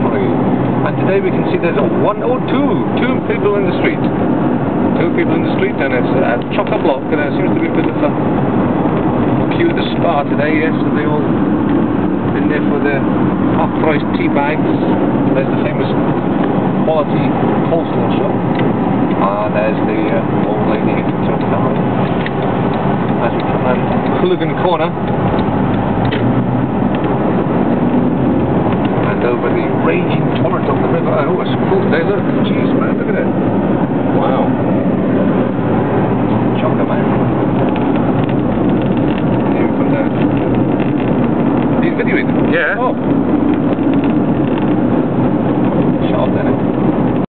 And today we can see there's a one or two, two people in the street. Two people in the street and it's a chock-a-block and there seems to be a bit of a queue at the Spar today, yes, they all been there for the half-price tea bags. There's the famous quality coleslaw shop. And there's the uh, old lady in camera. As we come around Hooligan Corner. over the raging torrent of the river. Oh, it's cool full Look, Jeez, man, look at it. Wow. Chocolate man. Here, put that. Are you videoing? Yeah. Oh.